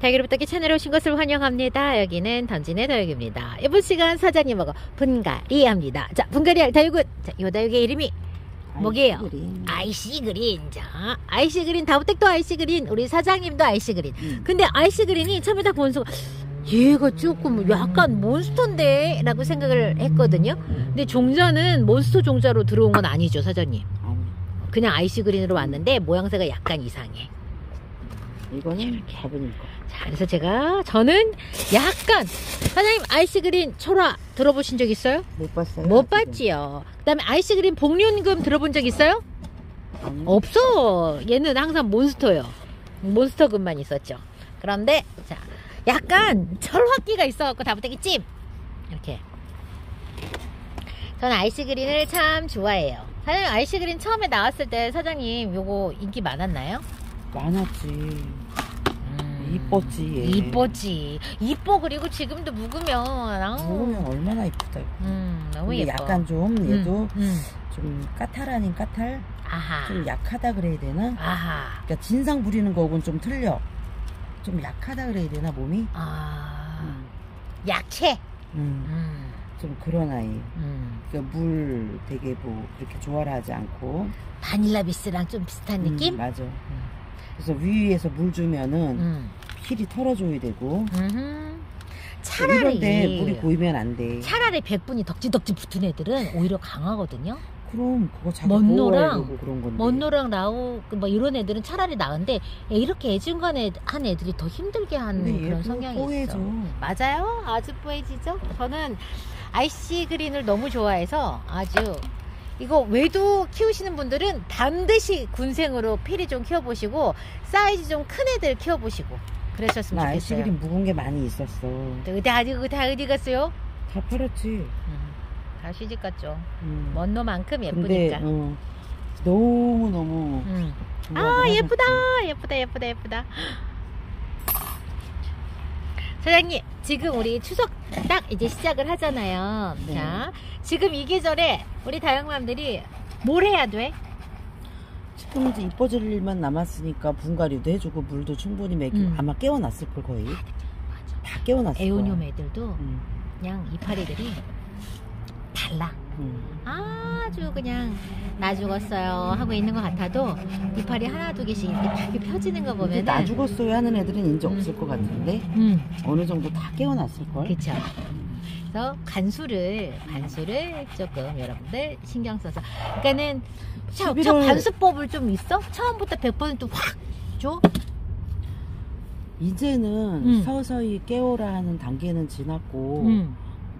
달걀부탁기 채널에 오신 것을 환영합니다. 여기는 단지네 다육입니다. 이번 시간 사장님하고 분갈이 합니다. 자, 분갈이 할 다육은, 자, 이 다육의 이름이 뭐게요? Green. Icy Green. 자, Icy Green, 다부택도 Icy Green, 우리 사장님도 Icy Green. 음. 근데 Icy Green이 처음에 딱 보면서 얘가 조금 약간 monster인데? 라고 생각을 했거든요. 근데 종자는 몬스터 종자로 들어온 건 아니죠, 사장님. 그냥 Icy Green으로 왔는데 모양새가 약간 이상해. 이거는 가보니까. 자, 그래서 제가 저는 약간 사장님 아이스 그린 철화 들어보신 적 있어요? 못 봤어요. 못. 봤지요. 그다음에 아이스 그린 복륜금 들어본 적 있어요? 아니, 없어. 얘는 항상 몬스터요. 몬스터금만 있었죠. 그런데 자, 약간 철화기가 있어갖고 다부터기 찜 이렇게. 저는 아이스 그린을 참 좋아해요. 사장님 아이스 그린 처음에 나왔을 때 사장님 요거 인기 많았나요? 많았지. 음. 이뻤지. 얘. 이뻤지. 이뻐 그리고 지금도 묵으면 아우. 먹으면 얼마나 이쁘다. 음 너무 예뻐. 약간 좀 음, 얘도 음. 좀 까탈 아닌 까탈? 아하. 좀 약하다 그래야 되나? 아하. 그러니까 진상 부리는 거하고는 좀 틀려. 좀 약하다 그래야 되나 몸이? 아. 음. 약해. 음, 음. 좀 그런 아이. 음. 그러니까 물 되게 뭐 그렇게 좋아라 하지 않고. 바닐라 비스랑 좀 비슷한 음, 느낌? 맞아. 그래서 위에서 물 주면은 음. 필이 털어줘야 되고. 음흠. 차라리 이런데 물이 고이면 안 돼. 차라리 백분이 덕지덕지 붙은 애들은 오히려 강하거든요. 그럼 그거 자기 먼노랑- 그런 건데. 먼노랑 라우 뭐 이런 애들은 차라리 나은데 이렇게 애중간에 한 애들이 더 힘들게 하는 그런 성향이 뽀해져. 있어. 맞아요. 아주 뽀해지죠. 저는 아이씨 그린을 너무 좋아해서 아주 이거 외도 키우시는 분들은 반드시 군생으로 피리 좀 키워보시고 사이즈 좀 큰 애들 키워보시고 그러셨으면 나 좋겠어요. 아이스크림 묵은 게 많이 있었어. 어디 어디 어디 어디 갔어요? 다 팔았지. 음, 다 시집 갔죠. 음. 먼 놈만큼 근데 예쁘니까. 어, 너무 너무 음. 아 예쁘다 예쁘다 예쁘다 예쁘다 사장님 지금 우리 추석 딱 이제 시작을 하잖아요 네. 자 지금 이 계절에 우리 다영맘들이 뭘 해야 돼? 이제 이뻐질 일만 남았으니까 분갈이도 해주고 물도 충분히 먹이고 음. 아마 깨워놨을 걸 거의 다 깨워놨을 거야. 애들도 음, 그냥 이파리들이 달라 음. 아주 그냥 나 죽었어요 하고 있는 것 같아도 이파리 하나 두 개씩 이렇게 펴지는 거 보면은 나 죽었어요 하는 애들은 이제 음. 없을 것 같은데 음 어느 정도 다 깨워놨을 걸. 그렇죠. 그래서 간수를 간수를 조금 여러분들 신경 써서 그러니까는 저, 저 11월 간수법을 좀 있어? 처음부터 100%확 줘? 이제는 음. 서서히 깨워라 하는 단계는 지났고 음,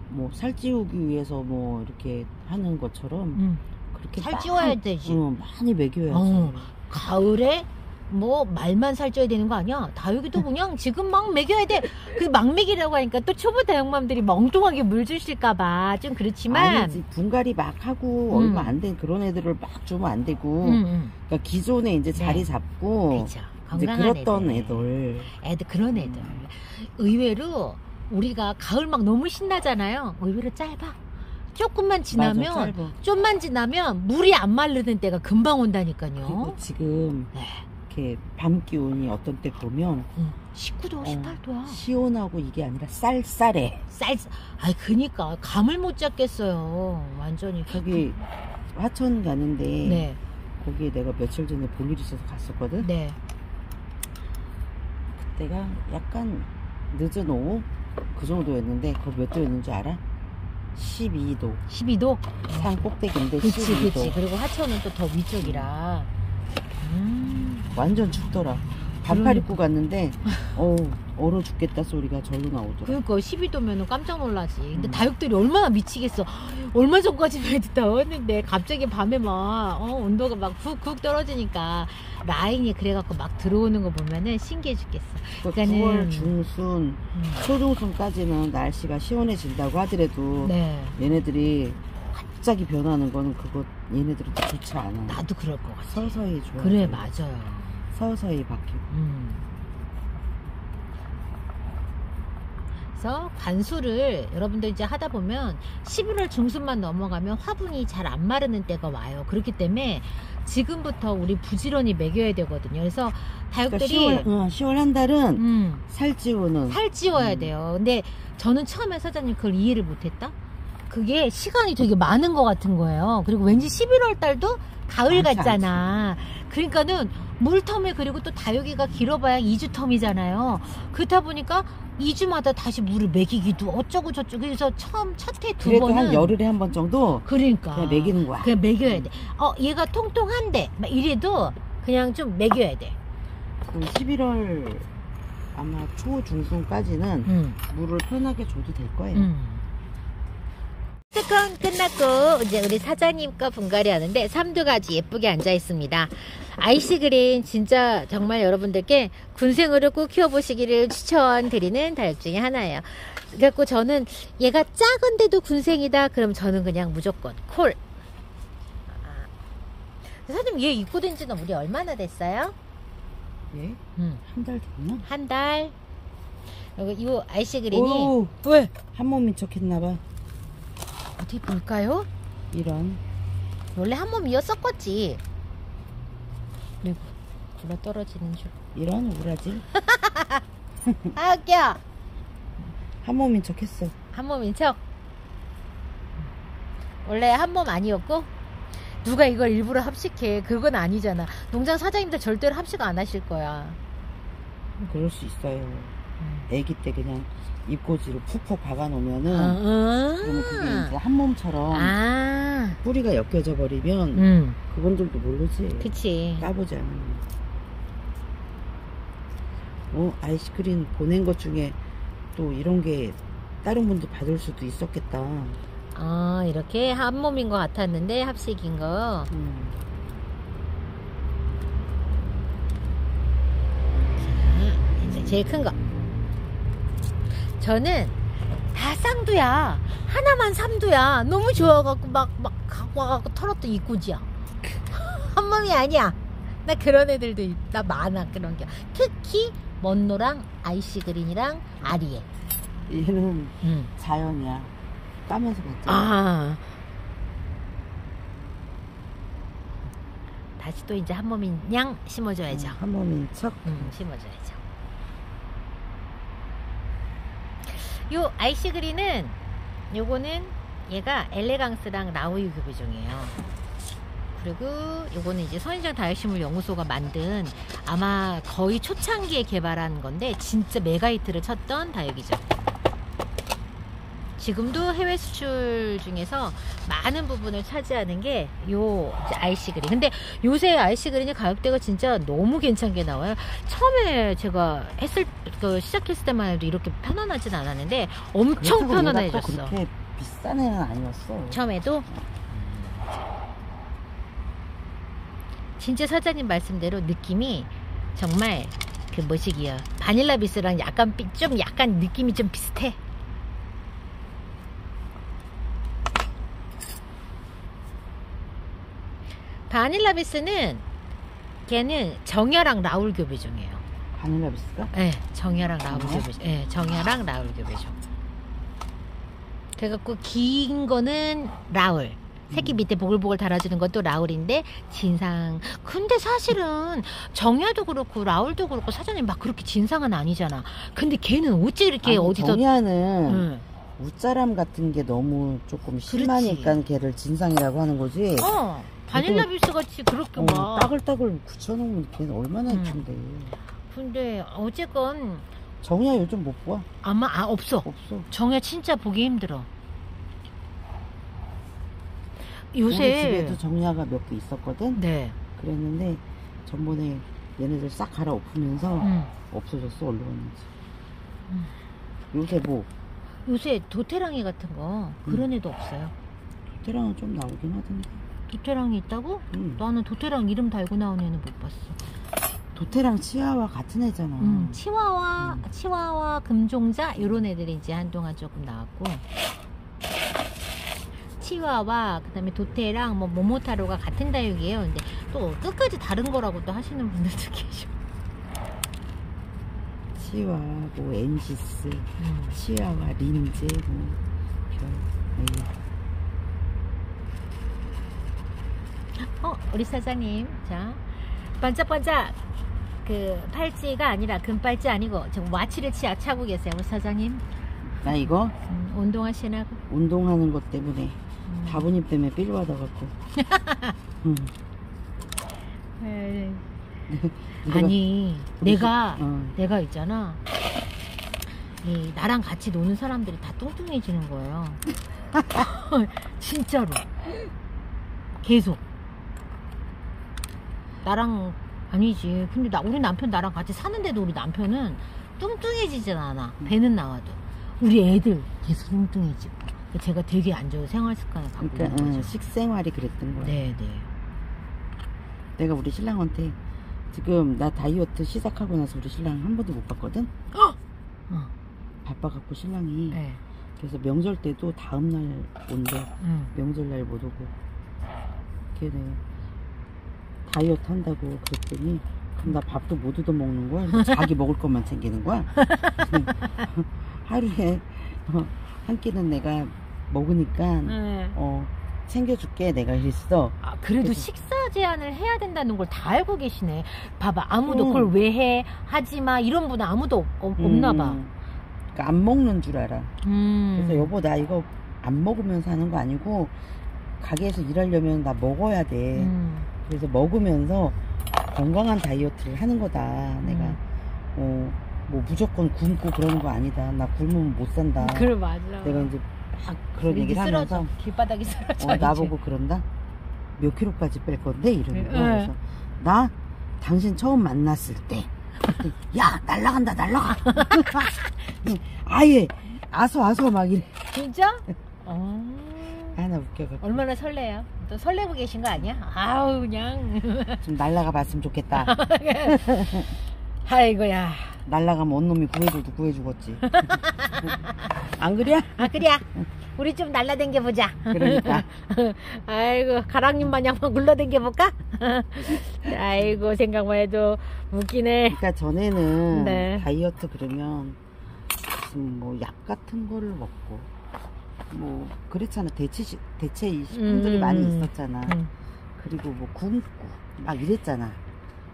뭐 살찌우기 위해서 뭐 이렇게 하는 것처럼 음. 그렇게 살 막- 찌워야 되지. 응, 많이 먹여야지. 어. 가을에 뭐 말만 살쪄야 되는 거 아니야? 다육이도 그냥 지금 막 먹여야 돼. 그 막 먹이라고 하니까 또 초보 다육맘들이 멍뚱하게 물 주실까봐 좀 그렇지만. 아니지 분갈이 막 하고 음. 얼마 안 된 그런 애들을 막 주면 안 되고 음, 음. 그러니까 기존에 이제 자리 네. 잡고 그렇죠. 이제 건강한 그랬던 애들. 애들, 애들 그런 애들 의외로 우리가 가을 막 너무 신나잖아요 의외로 짧아 조금만 지나면 맞아. 좀만 지나면 물이 안 마르는 때가 금방 온다니까요 그리고 지금 네. 이렇게 밤 기온이 어떤 때 보면 19도 어, 18도야 시원하고 이게 아니라 쌀쌀해. 쌀 아이 그니까. 감을 못 잡겠어요. 완전히. 거기 화천 가는데 네. 거기에 내가 며칠 전에 볼일 있어서 갔었거든? 네. 그때가 약간 늦은 오후? 그 정도였는데 거기 몇 도였는지 알아? 12도. 12도? 산 꼭대기인데 그치 12도. 그치. 그리고 하천은 또 더 위쪽이라. 음 완전 춥더라. 반팔 그러니까. 입고 갔는데 어우 얼어 죽겠다 소리가 절로 나오더라. 그러니까 12도면 깜짝 놀라지. 근데 음. 다육들이 얼마나 미치겠어. 얼마 전까지만 해도 더웠는데 갑자기 밤에 막 어, 온도가 막 훅훅 떨어지니까 라인이 그래갖고 막 들어오는 거 보면은 신기해 죽겠어. 그 그러니까는- 9월 중순, 음. 초중순까지는 날씨가 시원해진다고 하더라도 네, 얘네들이 갑자기 변하는 거는 그거 얘네들은 좋지 않아. 나도 그럴 것 같아. 서서히 좋아. 그래 맞아요. 서서히 바뀌고. 음. 그래서 관수를 여러분들 이제 하다 보면 11월 중순만 넘어가면 화분이 잘 안 마르는 때가 와요. 그렇기 때문에 지금부터 우리 부지런히 먹여야 되거든요. 그래서 그러니까 다육들이 10월, 어, 10월 한 달은 음, 살 찌우는 살 찌워야 음. 돼요. 근데 저는 처음에 사장님 그걸 이해를 못했다. 그게 시간이 되게 많은 것 같은 거예요. 그리고 왠지 11월 달도 가을 같잖아. 그러니까는 물텀이 그리고 또 다육이가 길어봐야 2주 텀이잖아요. 그렇다 보니까 2주마다 다시 물을 먹이기도 어쩌고 저쩌고 그래서 처음 첫해 두 그래도 번은 한 열흘에 한 번 정도 그러니까 그냥 먹이는 거야. 그냥 먹여야 돼. 어 얘가 통통한데 막 이래도 그냥 좀 먹여야 돼. 그럼 11월 아마 초 중순까지는 음. 물을 편하게 줘도 될 거예요. 음. 특허 끝났고 이제 우리 사장님과 분갈이 하는데 삼두가지 예쁘게 앉아 있습니다. 아이시 그린 진짜 정말 여러분들께 군생으로 꼭 키워보시기를 추천드리는 다육 중에 하나예요. 그래갖고 저는 얘가 작은데도 군생이다. 그럼 저는 그냥 무조건 콜. 아. 사장님 얘 입고 된 지는 우리 얼마나 됐어요? 예? 음, 한달 됐나? 한 달. 그리고 이 아이시 그린이 오, 왜? 한 몸인 척 했나봐. 어디 볼까요? 이런. 원래 한 몸 이었었겠지. 그리고 굴러 떨어지는 줄. 이런 우라질. 아, 웃겨. 한 몸인 척 했어. 한 몸인 척. 원래 한 몸 아니었고, 누가 이걸 일부러 합식해. 그건 아니잖아. 농장 사장님들 절대로 합식 안 하실 거야. 그럴 수 있어요. 음. 애기 때 그냥 입꼬지로 푹푹 박아놓으면은 아, 그러면 그게 이제 한 몸처럼 아, 뿌리가 엮여져 버리면 음, 그분들도 모르지. 그치. 까보지 않으면. 어, 아이스크림 보낸 것 중에 또 이런 게 다른 분도 받을 수도 있었겠다. 아, 이렇게 한 몸인 것 같았는데 합식인 거. 음. 이제 제일 큰 거. 저는 다 쌍두야. 하나만 삼두야. 너무 좋아갖고 막, 막 갖고 와갖고 털었던 이꼬지야. 한 몸이 아니야. 나 그런 애들도 있- 나 많아 그런 게. 특히 먼노랑 아이시 그린이랑 아리에. 얘는 음. 자연이야. 까면서 봤잖아. 아. 다시 또 이제 한 몸인 양 심어줘야죠. 음, 한 몸인 척. 음, 심어줘야죠. 요 아이시 그린은 요거는 얘가 엘레강스랑 라우유 교배종이에요. 그리고 요거는 이제 선인장 다육식물 연구소가 만든 아마 거의 초창기에 개발한 건데 진짜 메가히트를 쳤던 다육이죠. 지금도 해외 수출 중에서 많은 부분을 차지하는 게요 아이시 그린. 근데 요새 아이시 그린이 가격대가 진짜 너무 괜찮게 나와요. 처음에 제가 했을 그 시작했을 때만 해도 이렇게 편안하진 않았는데 엄청 편안해졌어. 그렇게 비싼 애는 아니었어. 처음에도 진짜 사장님 말씀대로 느낌이 정말 그 뭐시기야 바닐라 비스랑 약간 비- 좀 약간 느낌이 좀 비슷해. 바닐라 비스는 걔는 정야랑 라울 교배종이에요. 바닐라 비스가? 네, 정야랑 라울? 교배종. 네, 정야랑 라울 교배종. 그래갖고 긴 거는 라울. 새끼 음. 밑에 보글보글 달아주는 것도 라울인데 진상. 근데 사실은 정야도 그렇고 라울도 그렇고 사장님 막 그렇게 진상은 아니잖아. 근데 걔는 어찌 이렇게 아니, 어디서 정야는 응. 웃자람 같은 게 너무 조금 심하니까 걔를 진상이라고 하는 거지. 어 바닐라 비스 같이 그렇게 어, 막. 따글따글 굳혀놓으면 걔는 얼마나 음. 예쁜데. 근데 어쨌건 정야 요즘 못 봐. 아마 아 없어. 없어. 정야 진짜 보기 힘들어. 우리 요새 집에도 정야가 몇 개 있었거든. 네. 그랬는데 전번에 얘네들 싹 갈아엎으면서 음. 없어졌어 얼른 갔는지. 음. 요새 뭐 요새 도태랑이 같은 거 그런 애도 없어요. 도태랑은 좀 나오긴 하던데. 도태랑이 있다고? 응. 나는 도태랑 이름 달고 나온 애는 못 봤어. 도태랑 치아와 같은 애잖아. 음, 치와와, 음. 치와와 금종자 이런 애들이 이제 한동안 조금 나왔고. 치와와 그다음에 도태랑 뭐 모모타로가 같은 다육이에요. 근데 또 끝까지 다른 거라고 또 하시는 분들도 계셔. 치와, 뭐 엔시스, 음. 치아와 린제, 뭐 별. 에이. 어, 우리 사장님. 자, 반짝반짝. 그 팔찌가 아니라 금팔찌 아니고 지금 와치를 치, 차고 계세요, 우리 사장님. 나 이거 음, 운동하시나고. 운동하는 것 때문에 음. 다분히 때문에. 응. 에이, 이거- 아니, 우리 내가 시- 어. 내가 있잖아. 이 나랑 같이 노는 사람들이 다 뚱뚱해지는 거예요. 진짜로. 계속. 나랑 아니지. 근데 나 우리 남편 나랑 같이 사는데도 우리 남편은 뚱뚱해지진 않아. 배는 나와도. 우리 애들 계속 뚱뚱해지고. 제가 되게 안 좋은 생활 습관을 갖고 그러니까 있는 응, 거죠. 식생활이 그랬던 거야. 네, 네. 내가 우리 신랑한테 지금 나 다이어트 시작하고 나서 우리 신랑 한 번도 못 봤거든. 어. 바빠갖고 신랑이 네. 그래서 명절 때도 다음 날 온대. 응. 명절날 못 오고 걔네 다이어트 한다고 그랬더니 그럼 나 밥도 못 얻어 먹는 거야? 자기 먹을 것만 챙기는 거야? 하루에 어, 한 끼는 내가 먹으니까 네. 어, 챙겨줄게 내가 그랬어 아, 그래도 그래서- 식사 제한을 해야 된다는 걸 다 알고 계시네. 봐봐, 아무도 음. 그걸 왜 해? 하지 마. 이런 분은 아무도 없, 봐. 음, 그러니까 안 먹는 줄 알아 음. 그래서 여보 나 이거 안 먹으면서 하는 거 아니고 가게에서 일하려면 나 먹어야 돼 음. 그래서 먹으면서 건강한 다이어트를 하는 거다. 내가 음. 어, 뭐 무조건 굶고 그러는 거 아니다. 나 굶으면 못 산다. 그래, 맞아. 내가 이제 막 그런 얘기를 쓰러져. 하면서 길바닥에 쓰러져. 어, 이제. 나보고 그런다. 몇 킬로까지 뺄 건데 이러는 네. 거야. 그래서 나 당신 처음 만났을 때, 야 날라간다 날라가. 아예 아서 아서 막 이래. 진짜? 어. 아나 웃겨갖고 얼마나 설레요? 또 설레고 계신 거 아니야? 아우, 그냥. 좀 날라가 봤으면 좋겠다. 아이고야. 날라가면 온놈이 구해줘도 구해주겠지. 안 그래? 아, 그래. 우리 좀 날라댕겨 보자. 그러니까. 아이고, 가랑님 마냥만 굴러댕겨 볼까? 아이고, 생각만 해도 웃기네. 그러니까 전에는 네. 다이어트 그러면 무슨 뭐 약 같은 거를 먹고 뭐 그랬잖아 대체 시- 대체 이 식품들이 음. 많이 있었잖아 음. 그리고 뭐 굶고 막 이랬잖아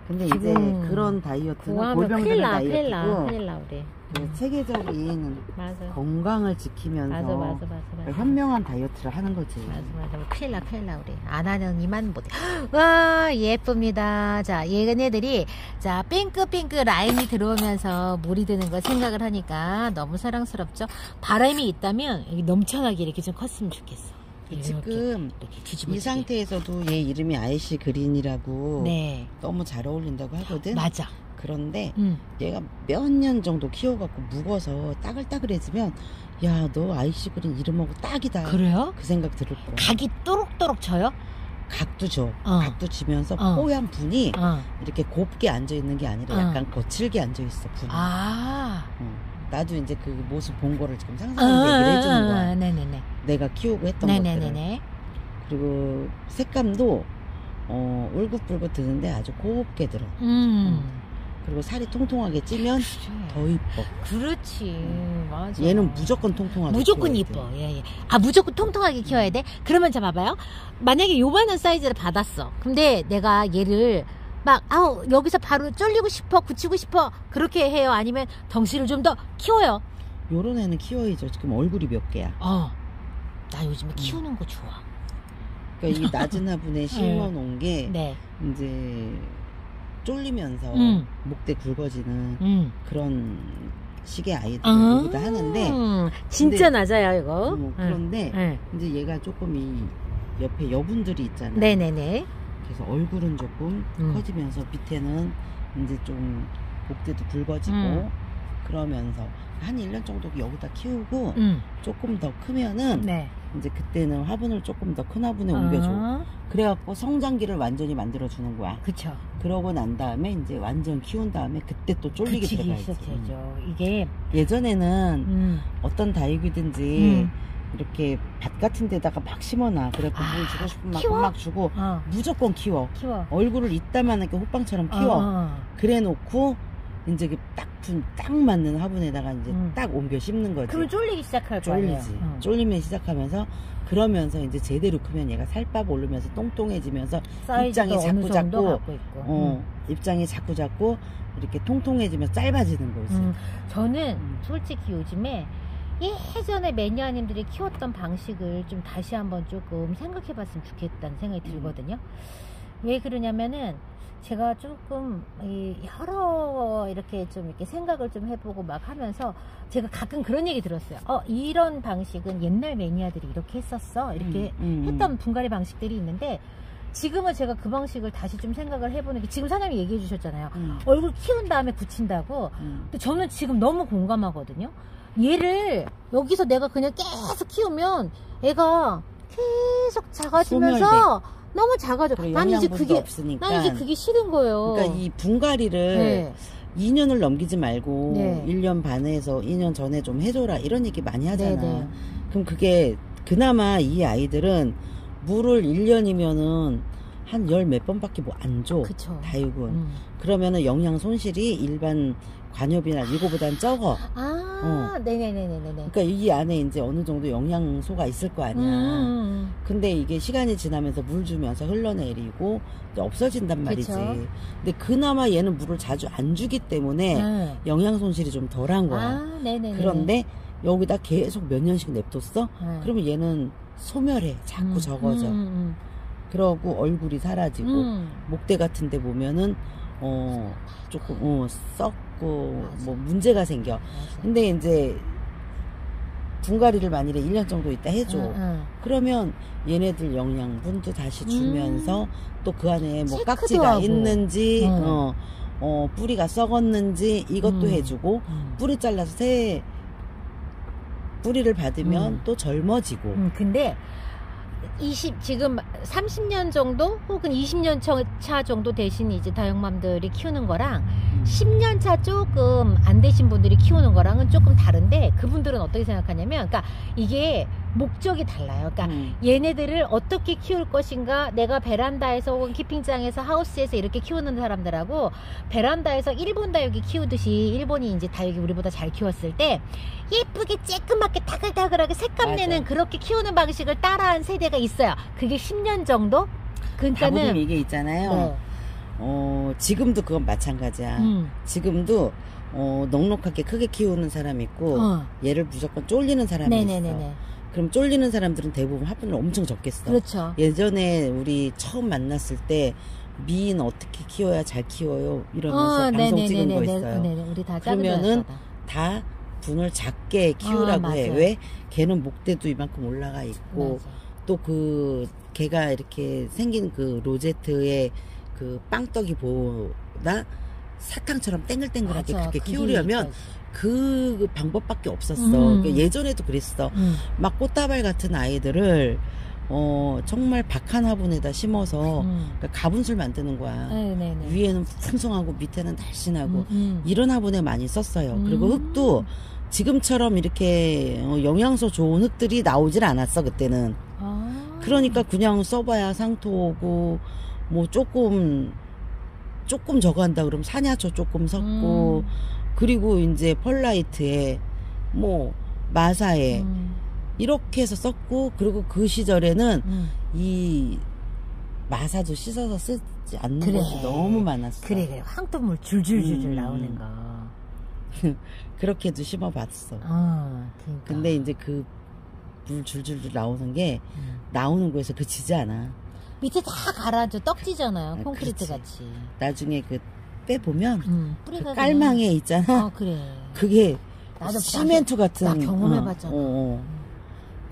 근데 이제 지금 그런 다이어트는 그거 하면 골병 큰일 드는 나, 큰일 나, 다이어트고 큰일 나, 우리. 그 체계적인 맞아. 건강을 지키면서 맞아, 맞아, 맞아, 맞아. 현명한 다이어트를 하는 거지 맞아, 맞아. 큰일 나, 큰일 나, 우리. 안 하는 이만 못해. 와, 예쁩니다. 자, 얘네들이, 자, 핑크핑크 라인이 들어오면서 물이 드는 걸 생각을 하니까 너무 사랑스럽죠? 바람이 있다면 여기 넘쳐나게 이렇게 좀 컸으면 좋겠어. 이렇게, 지금 이렇게. 이 상태에서도 얘 이름이 아이시 그린이라고 네. 너무 잘 어울린다고 하거든 맞아. 그런데 응. 얘가 몇 년 정도 키워갖고 묵어서 따글따글해지면 야 너 아이시 그린 이름하고 딱이다 그래요? 그 생각 들을 거야 각이 또록또록 쳐요? 각도 줘 어. 각도 지면서 어. 뽀얀 분이 어. 이렇게 곱게 앉아 있는 게 아니라 어. 약간 거칠게 앉아 있어 분이 아. 어. 나도 이제 그 모습 본 거를 지금 아, 상상하면서 얘기를 해주는 거야 네네네. 내가 키우고 했던 네네네네. 그리고 색감도 어, 울긋불긋 드는데 아주 곱게 들어 음. 그리고 살이 통통하게 찌면 그래. 더 이뻐 그렇지. 맞아. 얘는 무조건 통통하게 무조건. 이뻐. 예, 예. 아, 무조건 통통하게 키워야 돼? 그러면 자, 봐봐요. 만약에 요만한 사이즈를 받았어. 근데 내가 얘를 막, 아우, 여기서 바로 쫄리고 싶어, 굳히고 싶어. 그렇게 해요. 아니면 덩치를 좀 더 키워요. 요런 애는 키워야죠. 지금 얼굴이 몇 개야. 어. 나 요즘에 음. 키우는 거 좋아. 그러니까 이 낮은 화분에 심어 놓은 게 네. 이제 쫄리면서 음. 목대 굵어지는 음. 그런 식의 아이들 아, 여기다 하는데 진짜 낮아요, 이거. 어, 응. 그런데 응. 이제 얘가 조금 이 옆에 여분들이 있잖아. 네네네. 그래서 얼굴은 조금 음. 커지면서 밑에는 이제 좀 목대도 굵어지고 음. 그러면서 한 1년 정도 여기다 키우고 음. 조금 더 크면은 네. 이제 그때는 화분을 조금 더 큰 화분에 옮겨줘. 아, 그래갖고 성장기를 완전히 만들어주는 거야. 그쵸. 그러고 난 다음에 이제 완전 키운 다음에 그때 또 쫄리게. 시작해야죠. 이게, 예전에는 음. 어떤 다육이든지 음. 이렇게 밭 같은 데다가 막 심어놔. 그래갖고 아, 물 주고 싶으면 키워? 막, 막 주고 어. 무조건 키워. 키워. 얼굴을 이따만하게 호빵처럼 키워. 어, 어. 그래 놓고 이제 그딱딱 맞는 화분에다가 이제 음. 딱 옮겨 심는 거지. 그러면 쫄리기 시작할 거 아니에요. 쫄리지. 응. 쫄리면 시작하면서 그러면서 이제 제대로 크면 얘가 살밥 오르면서 똥똥해지면서 입장이 자꾸 자꾸. 어, 입장이 자꾸 자꾸 이렇게 통통해지면서 짧아지는 거지. 음, 저는 음. 솔직히 요즘에 예전에 매니아님들이 키웠던 방식을 좀 다시 한번 조금 생각해 봤으면 좋겠다는 생각이 음. 들거든요. 왜 그러냐면은 제가 조금 이 여러 이렇게 좀 이렇게 생각을 좀 해보고 막 하면서 제가 가끔 그런 얘기 들었어요. 어, 이런 방식은 옛날 매니아들이 이렇게 했었어. 이렇게 음, 음, 했던 분갈이 방식들이 있는데 지금은 제가 그 방식을 다시 좀 생각을 해보는 게 지금 사장님이 얘기해 주셨잖아요. 음, 얼굴 키운 다음에 붙인다고. 음. 근데 저는 지금 너무 공감하거든요. 얘를 여기서 내가 그냥 계속 키우면 애가 계속 작아지면서 너무 작아져. 난 이제 그게 없으니까. 난 이제 그게 싫은 거예요. 그러니까 이 분갈이를 네. 2년을 넘기지 말고 네. 1년 반에서 2년 전에 좀 해줘라 이런 얘기 많이 하잖아. 네네. 그럼 그게 그나마 이 아이들은 물을 1년이면은 한 열 몇 번밖에 뭐 안 줘. 그쵸. 다육은. 음. 그러면은 영양 손실이 일반 관엽이나 이거보단 적어. 아, 네네네네네. 그러니까 이 안에 이제 어느 정도 영양소가 있을 거 아니야. 음, 근데 이게 시간이 지나면서 물 주면서 흘러내리고 이제 없어진단 말이지. 그쵸. 근데 그나마 얘는 물을 자주 안 주기 때문에 네. 영양 손실이 좀 덜한 거야. 아, 네네네. 그런데 여기다 계속 몇 년씩 냅뒀어? 네. 그러면 얘는 소멸해. 자꾸 음, 적어져. 음, 그러고 얼굴이 사라지고 음. 목대 같은 데 보면은 어 조금 어 썩고 맞아. 뭐 문제가 생겨. 맞아. 근데 이제 분갈이를 만일에 1년 정도 있다 해줘. 응, 응. 그러면 얘네들 영양분도 다시 주면서 또그 안에 뭐 음. 깍지가 하고. 있는지 응. 어, 어 뿌리가 썩었는지 이것도 음. 해주고 음. 뿌리 잘라서 새 뿌리를 받으면 음. 또 젊어지고 음, 근데 20 지금 30년 정도 혹은 20년 차- 차 정도 되신 이제 다육맘들이 키우는 거랑 음. 10년 차 조금 안 되신 분들이 키우는 거랑은 조금 다른데 그분들은 어떻게 생각하냐면 그러니까 이게 목적이 달라요. 그러니까 음. 얘네들을 어떻게 키울 것인가 내가 베란다에서 혹은 키핑장에서 하우스에서 이렇게 키우는 사람들하고 베란다에서 일본 다육이 키우듯이 일본이 이제 다육이 우리보다 잘 키웠을 때 예쁘게 쬐끄맣게 타글타글하게 색감. 내는 그렇게 키우는 방식을 따라한 세대가 있어요. 그게 10년 정도? 그러니까는 이게 있잖아요. 네. 어 지금도 그건 마찬가지야. 음. 지금도 어 넉넉하게 크게 키우는 사람 있고 어. 얘를 무조건 쫄리는 사람이 있어. 네네네네. 그럼 쫄리는 사람들은 대부분 화분을 엄청 적겠어. 그렇죠. 예전에 우리 처음 만났을 때 미인 어떻게 키워야 잘 키워요 이러면서 어, 방송 찍은 거 네네네네. 있어요. 네네. 우리 다 그러면은 다 분을 작게 키우라고 아, 해. 왜? 걔는 목대도 이만큼 올라가 있고 또 그 걔가 이렇게 생긴 그 로제트의 그 빵떡이 보다 사탕처럼 땡글땡글하게 그렇게 키우려면 그 방법밖에 없었어. 음. 그러니까 예전에도 그랬어. 음. 막 꽃다발 같은 아이들을 어 정말 박 한 화분에다 심어서 음. 그러니까 가분술 만드는 거야. 네네네. 위에는 풍성하고 밑에는 날씬하고 음, 음. 이런 화분에 많이 썼어요. 음. 그리고 흙도 지금처럼 이렇게 어, 영양소 좋은 흙들이 나오질 않았어 그때는. 아. 그러니까 그냥 써봐야 상토 오고 뭐 조금 조금 저거 한다 그러면 산야초 조금 섞고 음. 그리고 이제 펄라이트에 뭐 마사에 음. 이렇게 해서 썼고 그리고 그 시절에는 음. 이 마사도 씻어서 쓰지 않는 그래. 것이 너무 많았어. 그래 그래 황토물 줄줄줄줄 음. 나오는 거. 그렇게도 심어봤어. 어, 그러니까. 근데 이제 그 물 줄줄줄 나오는 게 음. 나오는 거에서 그치지 않아. 밑에 다 가라앉아 떡지잖아요. 아, 콘크리트 그렇지. 같이. 나중에 그 빼보면 음, 그 뿌리가 깔망에 그냥- 있잖아. 어 그래. 그게 나도 시멘트 같은. 나 경험해봤잖아. 어, 어, 어.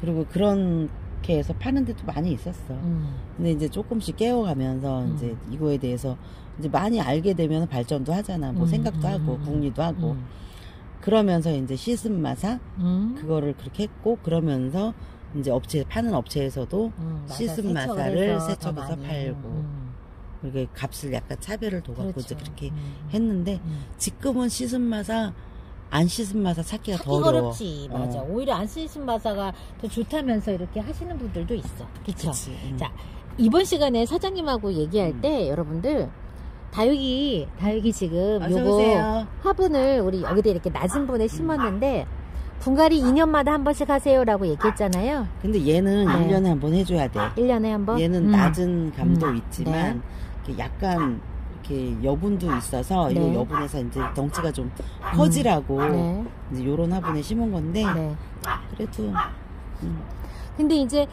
그리고 그렇게 해서 파는 데도 많이 있었어. 음. 근데 이제 조금씩 깨워가면서 음. 이제 이거에 대해서 이제 많이 알게 되면 발전도 하잖아. 뭐 음, 생각도 음, 하고 음, 궁리도 하고. 음. 그러면서 이제 시슴 마사 음. 그거를 그렇게 했고 그러면서 이제 업체 파는 업체에서도 음, 세척을 마사를 세척해서. 팔고. 음. 이게 값을 약간 차별을 둬갖고 이제 그렇죠. 그렇게 음. 했는데 음. 지금은 시슴 마사 안 시슴 마사 찾기가 찾기 더 어려워. 어렵지. 어. 맞아. 오히려 안 쓰신 마사가 더 좋다면서 이렇게 하시는 분들도 있어. 음. 자, 이번 시간에 사장님하고 얘기할 음. 때 여러분들 다육이 다육이 지금 요거. 화분을 우리 여기다 이렇게 낮은 분에 심었는데 분갈이 2년마다 한 번씩 하세요라고 얘기했잖아요. 근데 얘는 네. 1년에 한 번 해줘야 돼. 1년에 한 번. 얘는 음. 낮은 감도 음. 있지만 이렇게 약간 이렇게 여분도 있어서 이 네. 여분에서 이제 덩치가 좀 커지라고 네. 이제 요런 화분에 심은 건데 네. 그래도 음, 근데 이제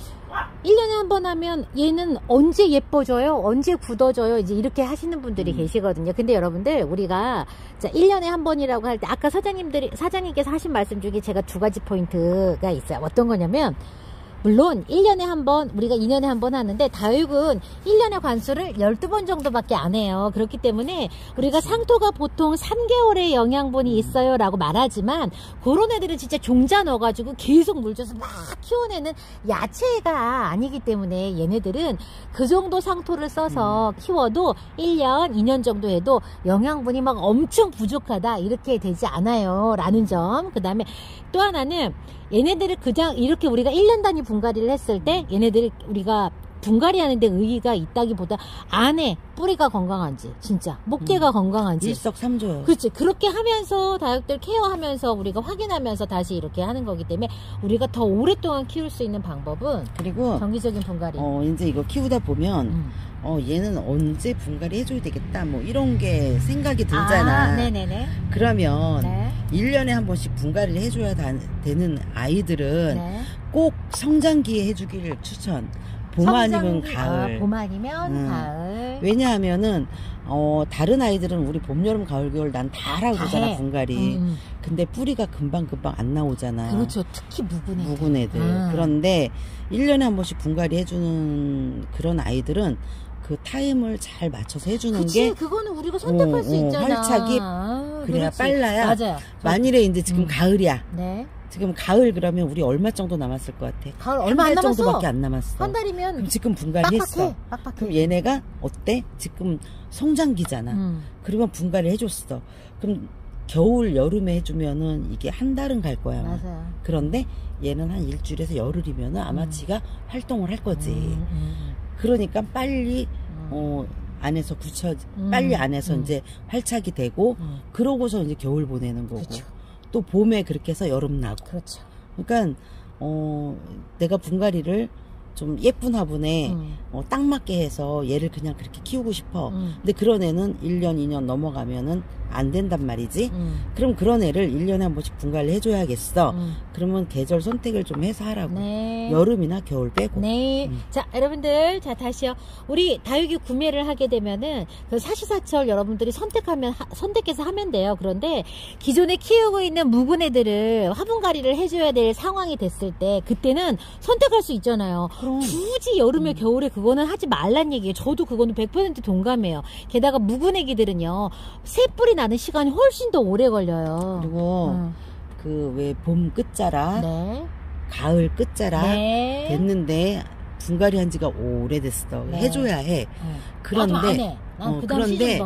1년에 한 번 하면 얘는 언제 예뻐져요? 언제 굳어져요? 이제 이렇게 하시는 분들이 음. 계시거든요. 근데 여러분들 우리가 자 1년에 한 번이라고 할 때 아까 사장님들이 사장님께서 하신 말씀 중에 제가 두 가지 포인트가 있어요. 어떤 거냐면 물론 1년에 한 번, 우리가 2년에 한 번 하는데 다육은 1년의 관수를 12번 정도밖에 안 해요. 그렇기 때문에 우리가 상토가 보통 3개월의 영양분이 있어요 라고 말하지만 그런 애들은 진짜 종자 넣어가지고 계속 물 줘서 막 키워내는 야채가 아니기 때문에 얘네들은 그 정도 상토를 써서 키워도 1년, 2년 정도 해도 영양분이 막 엄청 부족하다 이렇게 되지 않아요 라는 점. 그 다음에 또 하나는 얘네들을 그냥 이렇게 우리가 1년 단위 분갈이를 했을 때 얘네들이 우리가 분갈이 하는데 의의가 있다기보다 안에 뿌리가 건강한지 진짜 목계가 건강한지 일석삼조요. 그렇지 그렇게 하면서 다육들 케어하면서 우리가 확인하면서 다시 이렇게 하는 거기 때문에 우리가 더 오랫동안 키울 수 있는 방법은 그리고 정기적인 분갈이 어 이제 이거 키우다 보면 음. 어 얘는 언제 분갈이 해줘야 되겠다 뭐 이런 게 생각이 들잖아. 아, 네네네 그러면 네. 1년에 한 번씩 분갈이를 해줘야 다- 되는 아이들은 네. 꼭 성장기에 해주기를 추천. 봄 아니면 성장기- 가을. 아, 봄 아니면 음. 가을 왜냐하면은 어 다른 아이들은 우리 봄, 여름, 가을, 겨울 난 다 하라고 다 그러잖아 해. 분갈이. 음, 근데 뿌리가 금방 금방 안 나오잖아. 그렇죠 특히 묵은 애들 묵은 애들. 음. 그런데 1년에 한 번씩 분갈이 해 주는 그런 아이들은 그 타임을 잘 맞춰서 해 주는 그치 게 그거는 우리가 선택할 어, 수 어, 있잖아 활착이 아, 그래야 그렇지. 빨라야 맞아요 만일에 이제 지금 음. 가을이야. 네 지금 가을 그러면 우리 얼마 정도 남았을 것 같아? 가을 얼마 안 남았어 정도밖에 안 남았어. 한 달이면 그럼 지금 분갈이 했어. 빡빡해 빡빡해 그럼 얘네가 어때? 지금 성장기잖아. 음. 그러면 분갈이 해줬어. 그럼 겨울 여름에 해주면은 이게 한 달은 갈 거야. 아마. 맞아요 그런데 얘는 한 일주일에서 열흘이면은 아마 음. 지가 활동을 할 거지. 음, 음, 그러니까 빨리 음. 어 안에서 굳혀 음. 빨리 안에서 음. 이제 활착이 되고 음. 그러고서 이제 겨울 보내는 거고 그렇죠 또 봄에 그렇게 해서 여름 나고 그렇죠 그러니까 어 내가 분갈이를 좀 예쁜 화분에 음. 어, 딱 맞게 해서 얘를 그냥 그렇게 키우고 싶어. 음. 근데 그런 애는 1년, 2년 넘어가면은 안 된단 말이지. 음. 그럼 그런 애를 1년에 한 번씩 분갈이 해줘야겠어. 음. 그러면 계절 선택을 좀 해서 하라고. 네. 여름이나 겨울 빼고. 네. 음. 자, 여러분들, 자, 다시요. 우리 다육이 구매를 하게 되면은, 그 사시사철 여러분들이 선택하면, 하- 선택해서 하면 돼요. 그런데, 기존에 키우고 있는 묵은 애들을 화분갈이를 해줘야 될 상황이 됐을 때, 그때는 선택할 수 있잖아요. 그럼. 굳이 여름에 겨울에 그거는 하지 말란 얘기예요. 저도 그거는 100% 동감해요. 게다가 묵은 애기들은요, 새 뿌리 나는 시간이 훨씬 더 오래 걸려요. 그리고 음. 그왜 봄 끝자락, 네. 가을 끝자락 네. 됐는데 분갈이 한 지가 오래됐어. 네. 해줘야 해. 어. 그런데 어, 그런데.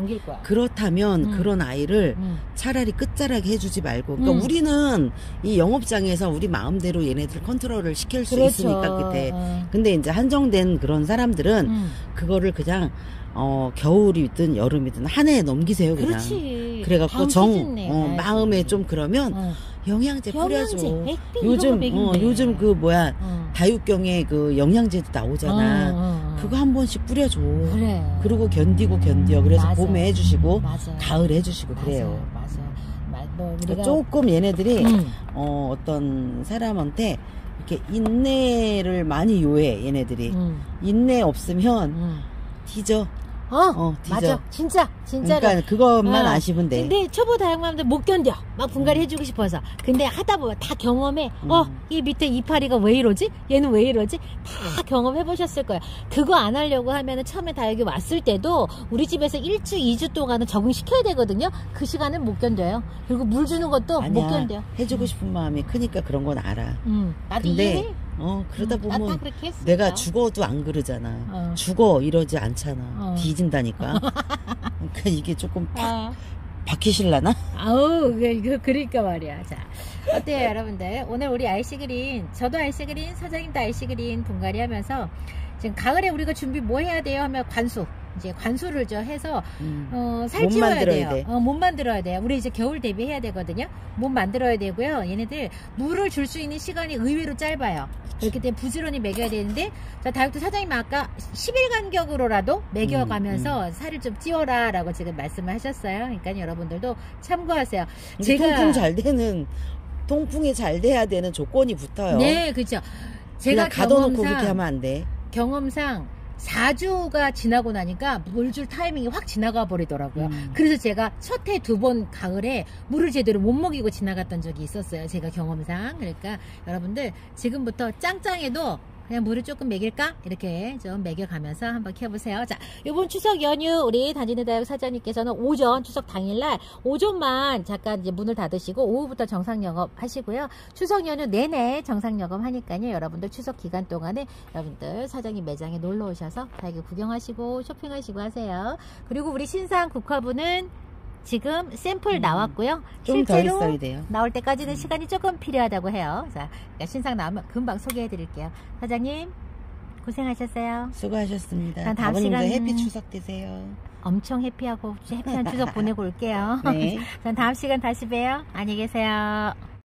그렇다면 음. 그런 아이를 음. 차라리 끝자락에 해주지 말고. 그러니까 음. 우리는 이 영업장에서 우리 마음대로 얘네들 컨트롤을 시킬 수 있으니까 그때. 어. 근데 이제 한정된 그런 사람들은 음. 그거를 그냥 어 겨울이든 여름이든 한 해에 넘기세요 그냥. 그렇지. 그래갖고 정 시즌 어. 마음에 좀 그러면 어. 영양제 뿌려줘. 백빈 요즘 이런 거 어, 요즘 그 뭐야 어. 다육경에 그 영양제도 나오잖아. 어, 어, 어. 그거 한 번씩 뿌려줘. 그래. 그리고 견디고 견뎌. 그래서 맞아. 봄에 해주시고 맞아. 가을에 해주시고 그래요. 맞아. 맞아. 뭐 그러니까 우리가 조금 얘네들이 음. 어, 어떤 사람한테 이렇게 인내를 많이 요해 얘네들이 음. 인내 없으면 음. 뒤져. 어, 어. 맞아. 진짜, 진짜로. 그러니까 그것만 어. 아시면 돼. 근데 초보 다육맘들 못 견뎌. 막 분갈이 해주고 싶어서. 근데 하다 보면 다 경험해. 음. 어, 이 밑에 이파리가 왜 이러지? 얘는 왜 이러지? 다 경험해 보셨을 거야. 그거 안 하려고 하면은 처음에 다육이 왔을 때도 우리 집에서 1주, 2주 동안은 적응시켜야 되거든요. 그 시간은 못 견뎌요. 그리고 물 주는 것도 못 아니야. 견뎌. 해주고 싶은 마음이 크니까 그런 건 알아. 음, 나도 근데 이해해. 어 그러다 음, 나다 보면. 내가 죽어도 안 그러잖아. 어. 죽어 이러지 않잖아. 어. 뒤진다니까. 그러니까 이게 조금 팍 아. 박히실라나? 아우, 그, 그, 그러니까 말이야. 자, 어때요, 여러분들? 오늘 우리 아이시그린, 저도 아이시그린, 사장님도 아이시그린 분갈이 하면서, 지금 가을에 우리가 준비 뭐 해야 돼요? 하면 관수. 이제 관수를 저 해서 음. 어, 살못 찌워야 만들어야 돼요. 돼. 어, 못 만들어야 돼요. 우리 이제 겨울 대비해야 되거든요. 못 만들어야 되고요. 얘네들 물을 줄 수 있는 시간이 의외로 짧아요. 그렇기 때문에 부지런히 먹여야 되는데, 자, 다육도 사장님 아까 10일 간격으로라도 먹여가면서 살을 좀 찌워라라고 지금 말씀을 하셨어요. 그러니까 여러분들도 참고하세요. 근데 통풍 잘 되는 통풍이 잘 돼야 되는 조건이 붙어요. 네, 그렇죠. 제가 가둬놓고 그렇게 하면 안 돼. 경험상 4주가 지나고 나니까 물줄 타이밍이 확 지나가 버리더라고요. 음. 그래서 제가 첫 해 두 번 가을에 물을 제대로 못 먹이고 지나갔던 적이 있었어요. 제가 경험상. 그러니까 여러분들 지금부터 짱짱해도 그냥 물을 조금 먹일까? 이렇게 좀 먹여가면서 한번 키워보세요. 자, 이번 추석 연휴 우리 단지네 다육 사장님께서는 오전 추석 당일날 오전만 잠깐 이제 문을 닫으시고 오후부터 정상 영업 하시고요. 추석 연휴 내내 정상 영업 하니까요. 여러분들 추석 기간 동안에 여러분들 사장님 매장에 놀러 오셔서 다육을 구경하시고 쇼핑하시고 하세요. 그리고 우리 신상 국화부는 지금 샘플 음, 나왔고요. 실제로 있어야 돼요. 나올 때까지는 시간이 조금 필요하다고 해요. 자, 그러니까 신상 나오면 금방 소개해 드릴게요. 사장님, 고생하셨어요. 수고하셨습니다. 자, 다음 시간은- 해피 추석 되세요. 엄청 해피하고 해피한 추석 보내고 올게요. 네. 자, 다음 시간 다시 봬요. 안녕히 계세요.